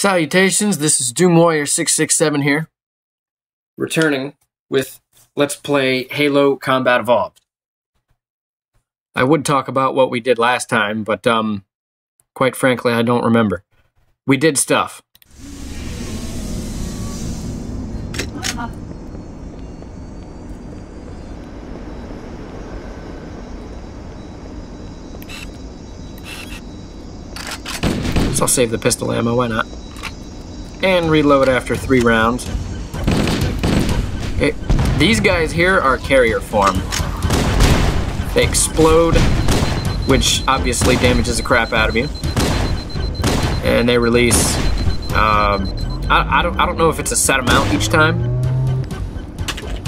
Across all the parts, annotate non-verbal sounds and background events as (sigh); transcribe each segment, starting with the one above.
Salutations, this is Doom Warrior 667 here, returning with Let's Play Halo Combat Evolved. I would talk about what we did last time, but, um, quite frankly, I don't remember. We did stuff. So I'll save the pistol ammo, why not? And reload after three rounds. Okay. These guys here are carrier form. They explode, which obviously damages the crap out of you. And they release, um, I, I, don't, I don't know if it's a set amount each time.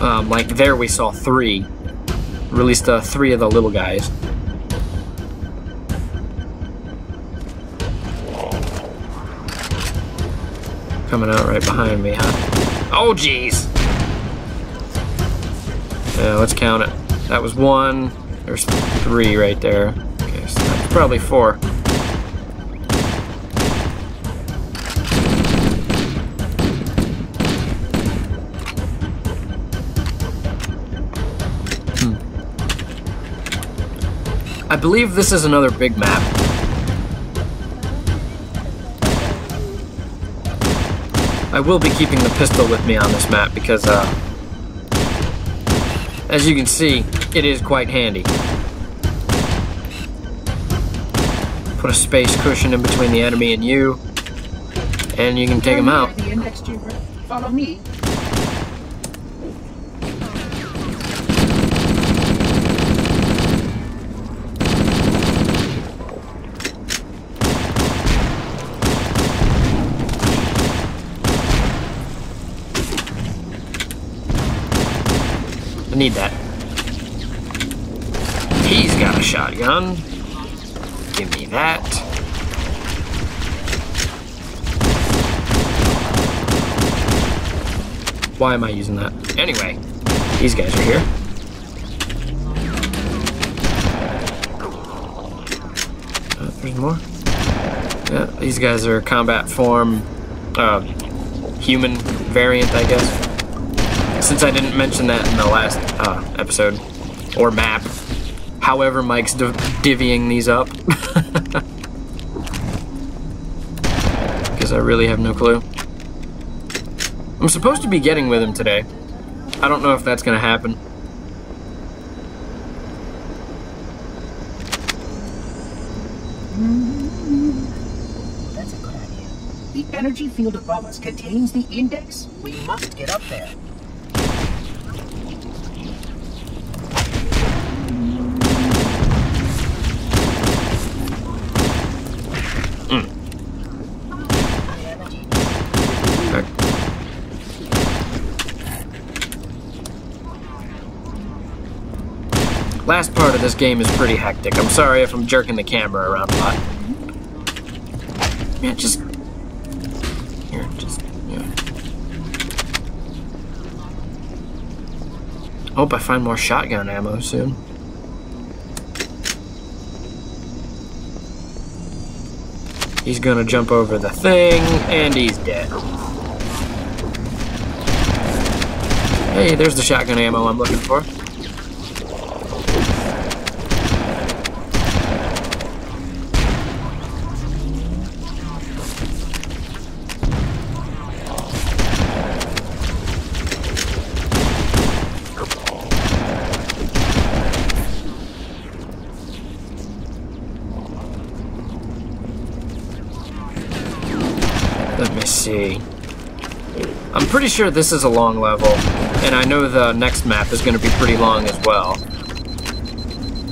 Um, like there we saw three. Released uh, three of the little guys. Coming out right behind me, huh? Oh, jeez! Yeah, let's count it. That was one. There's three right there. Okay, so that's probably four. Hmm. I believe this is another big map. I will be keeping the pistol with me on this map because, uh, as you can see, it is quite handy. Put a space cushion in between the enemy and you, and you can take them out. Follow me. Need that. He's got a shotgun. Give me that. Why am I using that? Anyway, these guys are here. Uh, there's more. Yeah, these guys are combat form, uh, human variant, I guess. Since I didn't mention that in the last uh, episode, or map. However, Mike's div divvying these up. (laughs) Because I really have no clue. I'm supposed to be getting with him today. I don't know if that's going to happen. The energy field above us contains the index. We must get up there. Last part of this game is pretty hectic. I'm sorry if I'm jerking the camera around a lot. Yeah, just... Here, just... Yeah. Hope I find more shotgun ammo soon. He's gonna jump over the thing, and he's dead. Hey, there's the shotgun ammo I'm looking for. Let me see. I'm pretty sure this is a long level, and I know the next map is going to be pretty long as well.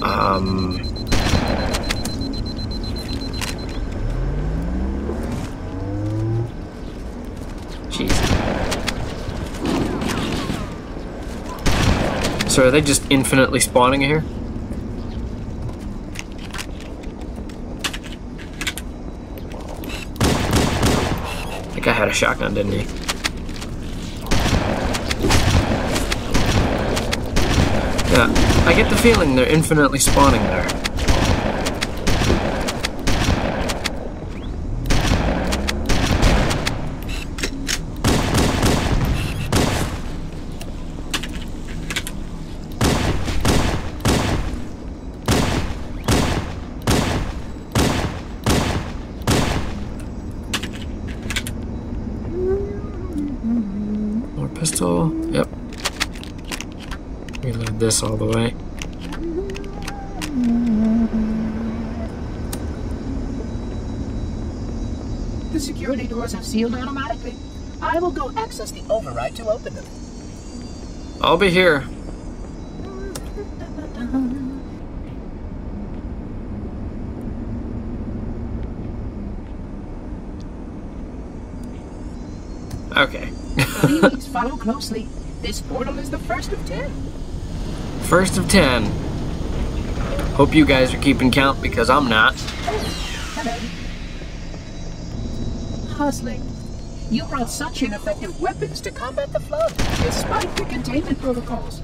Um... Jeez. So are they just infinitely spawning here? I had a shotgun, didn't he? Yeah, I get the feeling they're infinitely spawning there. More pistol, yep. Reload this all the way. The security doors have sealed automatically. I will go access the override to open them. I'll be here. Okay. Please (laughs) follow closely. This portal is the first of ten. First of ten. Hope you guys are keeping count because I'm not. Hustling. You brought such ineffective weapons to combat the flood, despite the containment protocols.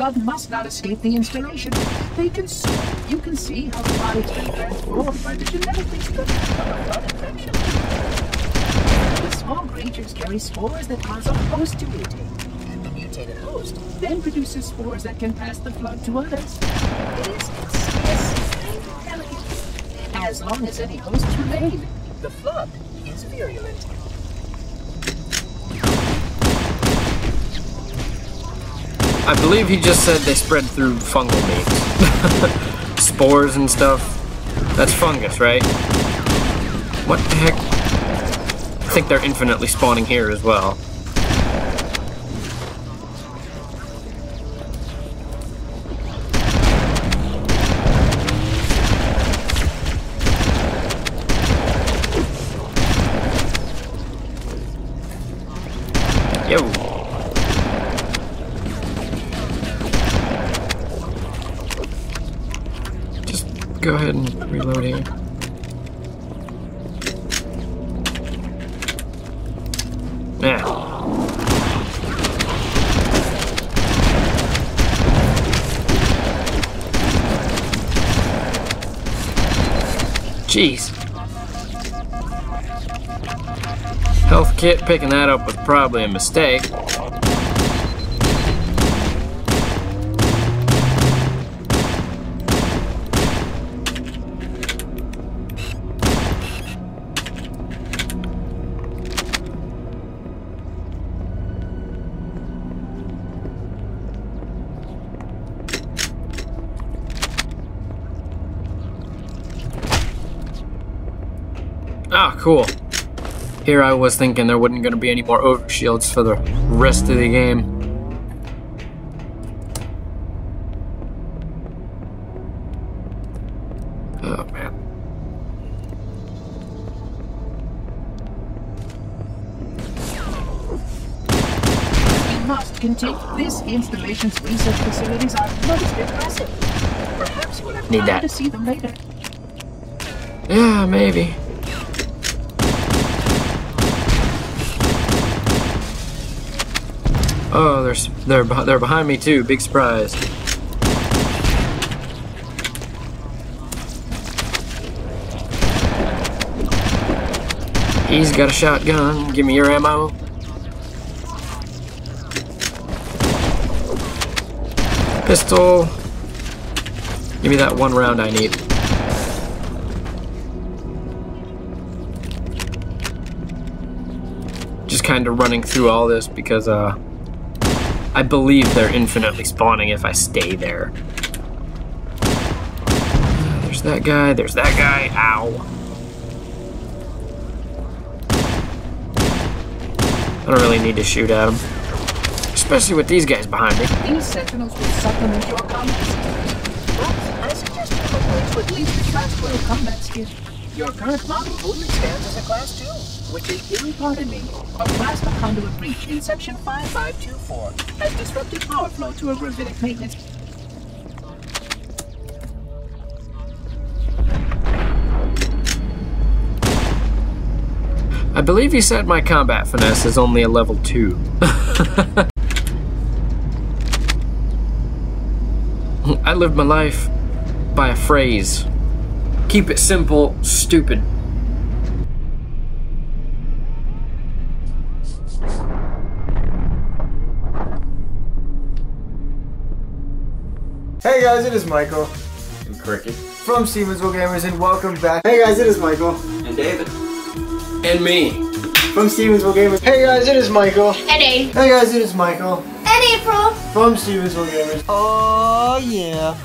The flood must not escape the installation. They can see, you can see how the body's been transformed by the genetically. The small creatures carry spores that cause a host to mutate. And the mutated host then produces spores that can pass the flood to others. It is. As long as any hosts remain, the flood is virulent. I believe he just said they spread through fungal means. (laughs) Spores and stuff. That's fungus, right? What the heck? I think they're infinitely spawning here as well. Go ahead and reload here. Yeah. Jeez. Health kit, picking that up was probably a mistake. Ah, cool. Here I was thinking there wasn't going to be any more overshields for the rest of the game. Oh, man. We must continue. This installation's research facilities are most impressive. Perhaps will have Need time that. to see them later. Yeah, maybe. Oh, there's they're they're behind me too. Big surprise. He's got a shotgun. Give me your ammo. Pistol. Give me that one round I need. Just kind of running through all this because uh, I believe they're infinitely spawning if I stay there. There's that guy. There's that guy. Ow. I don't really need to shoot at him. Especially with these guys behind me. These sentinels will supplement your combat. But I suggest you to at least a Class 12 combat skill. Your current model only stands as a Class 2, which is ill pardon me. A plasma conduit breach in Section 5524 has disrupted power flow to a gravitic maintenance I believe you said my combat finesse is only a level 2. (laughs) I live my life by a phrase. Keep it simple, stupid. Hey Hey guys, it is Michael And Cricket. from Stevensville Gamers, and welcome back. Hey guys, it is Michael And David. And me. from Stevensville Gamers. Hey guys, it is Michael. And A. Hey guys, it is Michael And April. from Stevensville Gamers. Oh yeah.